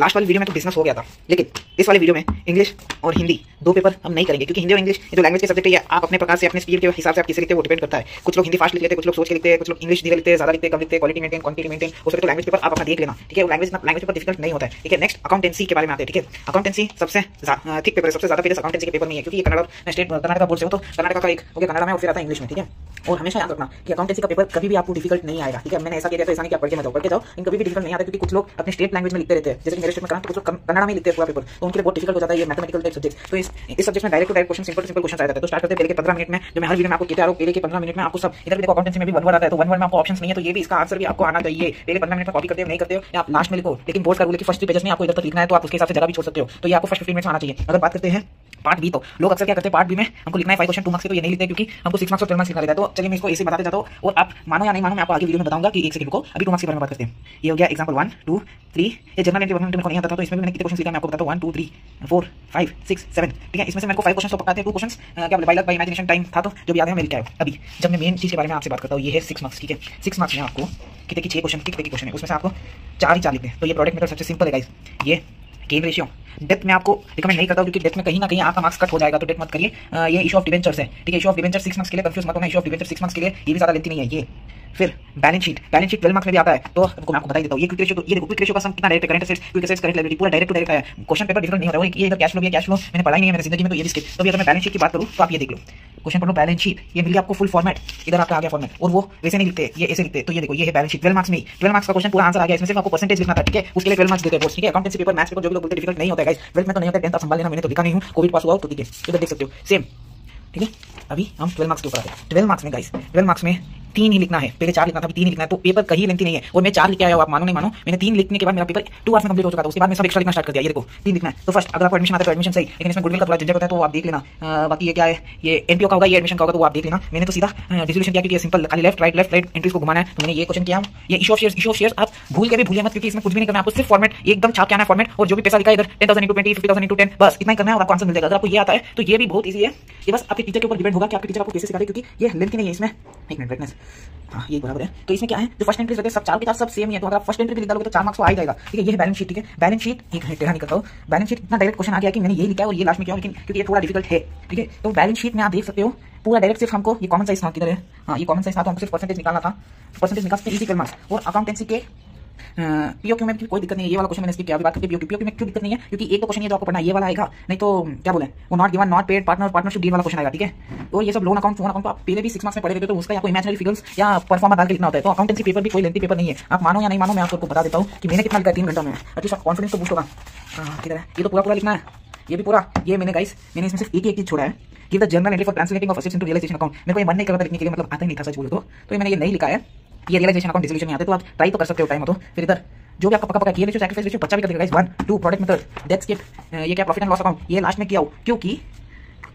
Last वाली video में तो बिज़नेस हो गया था। लेकिन इस वाली वीडियो में इंग्लिश और हिंदी दो पेपर हम नहीं करेंगे, क्योंकि हिंदी और इंग्लिश जो लैंग्वेज के सब्जेक्ट है आप अपने प्रकार से, अपने स्पीड के हिसाब से आप किसी लिखते वो डिपेंड करता है। कुछ लोग हिंदी फास्ट लिखते हैं, कुछ लोग सोच के लिखते हैं, कुछ लोग इंग्लिश धीरे लिखते हैं, ज़्यादा लिखते हैं, कम लिखते हैं क्वालिटी मेंटेन क्वांटिटी मेंटेन उसके तो लैंग्वेज पेपर आप अपना देख लेना, ठीक है? लैंग्वेज लैंग्वेज पेपर डिफ़िकल्ट नहीं होता है। ठीक है नेक्स्ट अकाउंटेंसी के बारे में आते हैं, ठीक है? अकाउंटेंसी सबसे थिक पेपर सबसे ज़्यादा पेज अकाउंटेंसी के पेपर नहीं है, क्योंकि कनाडा स्टेट कर्नाटक बोर्ड से हो तो कर्नाटक का एक हो गया कनाडा में फिर आता है इंग्लिश में, ठीक है? और हमेशा याद रखना कि अकाउंटेंसी का पेपर कभी भी आपको डिफ़िकल्ट नहीं आएगा, ठीक है? मैंने ऐसा किया तो ऐसा नहीं कि आप पढ़ के मत पढ़ के जाओ इन कभी भी डिफ़िकल्ट नहीं आता, क्योंकि कुछ लोग अपने स्टेट लैंग्वेज में लिखते रहते हैं, जैसे स्टेट में करना तो कुछ कन्नड़ा में लिखते हैं पूरा पेपर तो उनके लिए बहुत डिफ़िकल्ट हो जाता है ये मैथमेटिकल टाइप सब्जेक्ट तो इस इस सब्जेक्ट में direct to direct question simple simple question आ जाता है। तो स्टार्ट करते हैं, पहले के पंद्रह मिनट में, जो मैं हर वीडियो में आपको कहते हूँ, पहले के पंद्रह मिनट में आपको सब इधर देखो अकाउंटेंसी में भी वन वर्ड आता है तो वन वर्ड में आपको ऑप्शन नहीं है तो ये भी इसका आंसर भी आपको आना चाहिए। पहले पंद्रह मिनट में कॉपी करते हो, नहीं करते हो आप लास्ट में लिखो, लेकिन बोर्ड का रूल फ़र्स्ट पेजेस में आपको इधर तक लिखना है तो आप उसके हिसाब से जगह भी छोड़ सकते हो। तो ये आपको फ़र्स्ट फिफ्टी मिनट आना चाहिए। अगर बात करते हैं पार्ट बी तो लोग अक्सर क्या करते हैं पार्ट बी में हमको लिखना है फाइव क्वेश्चन टू मार्क्स तो ये नहीं लिखते क्योंकि हमको सिक्स मार्क्स और ट्वेल्व मार्क्स लिखना रहता है। तो चलिए मैं इसको इसे बताते जाता हूँ और आप मानो या नहीं मानो, मैं आपको आगे वीडियो में बताऊँगा कि एक सेकंड को अभी टू मार्क्स के बारे में बात करते हैं। ये हो गया एग्ज़ाम्पल वन टू थ्री ये जनरल वन को नहीं आता तो इसमें मैंने कितने क्वेश्चन लिखा मैं आपको बताता हूँ। One two three four five six seven ठीक है, इसमें से मेरे को फाइव क्वेश्चन तो पकाते हैं टू क्वेश्चन क्या by luck by imagination time था तो जब याद है, मैं लिखा है। अभी, जब मैं मेन चीज़ के बारे में आपसे बात करता हूँ, ये है सिक्स मार्क्स ठीक है? सिक्स मार्क्स में आपको कितने की छः क्वेश्चन कितने की क्वेश्चन है, उसमें से आपको चार ही चार लिखते हैं। तो ये प्रोडक्ट मेथड सबसे सिंपल है गाइस ये गेन रेशियो डेथ में आपको रिकमेंड नहीं करता क्योंकि डेथ में कहीं ना कहीं आपका मार्क्स कट हो जाएगा तो डेथ मत करिए। ये इशू ऑफ़ डिवेंचर्स है। ठीक है issue of debenture six marks के लिए कंफ्यूज मत होना issue of debenture six marks के लिए ये भी ज़्यादा लेती नहीं है, ये। फिर balance sheet balance sheet twelve marks में भी आता है तो आपको मैं आपको बता देता हूँ, ये क्विक रेशियो तो ये देखो क्विक रेशियो का सम कितना direct current assets quick assets current liability पूरा डायरेक्ट टू डायरेक्ट है। क्वेश्चन पेपर डिफरेंट नहीं होता है ये इधर कैश फ्लो ये कैश फ्लो मैंने पढ़ाई नहीं है मेरी ज़िंदगी में तो ये भी तो अगर मैं बैलेंस शीट की बात करूँ तो आप ये देख लो। क्वेश्चन पढ़ बैलेंस शीट ये मिल आपको फुल फॉर्मेट इधर आपका आ गया फॉर्मेट और वो वैसे नहीं लिखते, ये ऐसे लिखते तो ये देखो, ये है बैलेंस शीट ट्वेल्व मार्क्स में ट्वेल्व मार्क्स का क्वेश्चन पूरा आंसर आ गया, इसमें से आपको परसेंटेज लिखना था, ठीक है? उसके लिए ट्वेल्व मार्क्स देते हैं ठीक है? अकाउंटेंसी पेपर मैथ्स पेपर जो भी लोग बोलते डिफ़िकल्ट नहीं होता है ट्वेल्थ में तो नहीं होता टेंथ संभाल लेना, मैंने तो लिखा नहीं हूँ। कोविड पास हुआ तो ठीक है। इधर देख सकते हो सेम ठीक है? अभी हम ट्वेल्व मार्क्स के ऊपर आते हैं ट्वेल्व मार्क्स में गाइस ट्वेल्व मार्क्स में तीन ही लिखना है। पहले चार लिखना था तीन ही लिखना है तो पेपर कहीं लेंथी नहीं है। और मैं चार लिख आया आप मानो नहीं मानो, मैंने तीन लिखने के बाद मेरा पेपर टू आवर्स में कंप्लीट हो चुका था, उसके बाद मैं सब एक्स्ट्रा लिखना स्टार्ट कर दिया। ये देखो, तीन लिखना है। तो फ़र्स्ट अगर आपको एडमिशन आता है तो एडमिशन सही। लेकिन इसमें गुडविल का थोड़ा झंझट होता है तो आप देख लेना। बाकी ये क्या है? ये एनपीओ का होगा, ये एडमिशन का होगा तो आप देख लेना। मैंने तो सीधा डिसोल्यूशन किया, क्योंकि सिंपल खाली left right left right entries को घुमाना है तो मैंने ये क्वेश्चन किया। ये issue of shares issue of shares आप भूल के भी भूलिए मत, क्योंकि इसमें कुछ भी नहीं करना आपको सिर्फ़ फॉर्मेट एकदम छाप के आना फॉर्मेट और जो भी पैसा लिखा है इधर ten thousand into twenty fifty thousand into ten बस, इतना ही करना है, और आपको आंसर मिल जाएगा। अगर आपको ये आता है तो ये भी बहुत ईजी है। ये बस आपके टीचर के ऊपर डिपेंड होगा कि आपके टीचर आपको कैसे सिखाते क्योंकि ये लेंथ नहीं है इसमें। एक मिनट ब्राइटनेस हाँ ये बराबर है। तो इसमें क्या है? जो फ़र्स्ट एंट्री रहते हैं सब चार के चार सब सेम ही है तो अगर आप फ़र्स्ट एंट्री भी डालोगे तो चार मार्क्स को आ जाएगा। ठीक है, ये है बैलेंस शीट ठीक है? बैलेंस शीट एक टेढ़ा निकलता हो। बैलेंस शीट इतना डायरेक्ट क्वेश्चन आ गया कि मैंने ये लिखा है और ये लास्ट में किया लेकिन क्योंकि ये थोड़ा डिफ़िकल्ट है, ठीक है? तो बैलेंस शीट में आप देख सकते हो, पूरा डायरेक्ट सिर्फ़ हमको ये कॉमन साइज़ था किधर है। हाँ ये कॉमन साइज़ था तो हमको सिर्फ़ परसेंटेज निकालना था। परसेंटेज निकाल सकते इजी मार्क्स और अकाउंटेंसी के पीओक्यू में कोई दिक्कत नहीं है, ये वाला क्वेश्चन मैंने इसकी क्या बात करते पीओक्यू में क्यों दिक्कत नहीं है? क्योंकि एक तो क्वेश्चन ये जो आपको पढ़ना ये वाला आएगा, नहीं तो क्या बोले? वो not given not paid partner partnership deal वाला क्वेश्चन आएगा, ठीक है? तो ये सब लोन अकाउंट फ़ोन अकाउंट आप पहले भी सिक्स मार्क्स में पढ़े थे तो उसका आपको इमेजनरी फिगर्स या परफॉर्मा डाल के लिखना होता है तो अकाउंटेंसी पेपर भी कोई लेंथी पेपर नहीं है। आप मानो या नहीं मानो, मैं आपको बता देता हूँ कि मैंने कितना लिखा तीन घंटा में। एटलीस्ट कॉन्फिडेंस तो बूस्ट होगा। ठीक है ये तो पूरा पूरा लिखना है। ये भी पूरा। ये मैंने गाइस मैंने इसमें सिर्फ़ एक एक चीज़ छोड़ा है। Give the general entry for translating of assets into realisation account मेरे को ये मन नहीं कर रहा लिखने के लिए मतलब आता ही नहीं था सच बोले तो। तो मैंने ये नहीं लिखा है। ये रियलाइजेशन अकाउंट डिसोल्यूशन में आते तो आप ट्राई तो कर सकते हो टाइम हो तो। फिर इधर, जो भी आपका पक्का पक्का किया रेशियो सैक्रिफाइस रेशियो बच्चा भी कर देगा। Guys 1 2 product method death skip ये क्या प्रॉफिट एंड लॉस अकाउंट ये लास्ट में किया हो। क्योंकि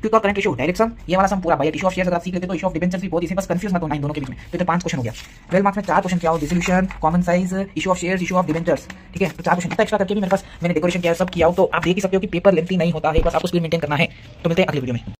क्योंकि और करंट रेशियो डायरेक्ट सम ये वाला सम पूरा। बाय इशू ऑफ़ शेयर्स अगर आप सीख लेते तो इशू ऑफ़ डिबेंचर्स भी बहुत इसी बस कंफ्यूज मत होना इन दोनों के बीच में। तो इधर पाँच क्वेश्चन हो गया। 12 मार्क्स में चार क्वेश्चन क्या हो dissolution common size issue of shares issue of debentures ठीक है? तो चार क्वेश्चन एक्स्ट्रा करके भी मेरे पास मैंने डेकोरेशन किया सब किया हो तो आप देख ही सकते हो कि पेपर लेंथी नहीं होता है, बस आपको स्पीड मेंटेन करना है। तो मिलते हैं अगले वीडियो में।